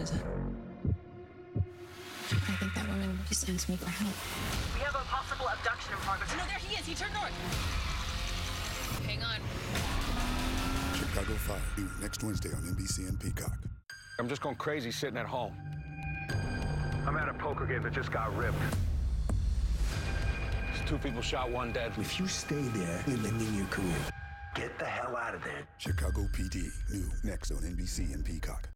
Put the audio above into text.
is it? I think that woman just asked me for help. We have a possible abduction in progress. No, there he is. He turned north. Hang on. Chicago Fire, due next Wednesday on NBC and Peacock. I'm just going crazy sitting at home. I'm at a poker game that just got ripped. There's two people shot, one dead. If you stay there, you're ending your career. Get the hell out of there. Chicago PD, new next on NBC and Peacock.